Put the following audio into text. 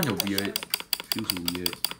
kind of weird. Feels weird.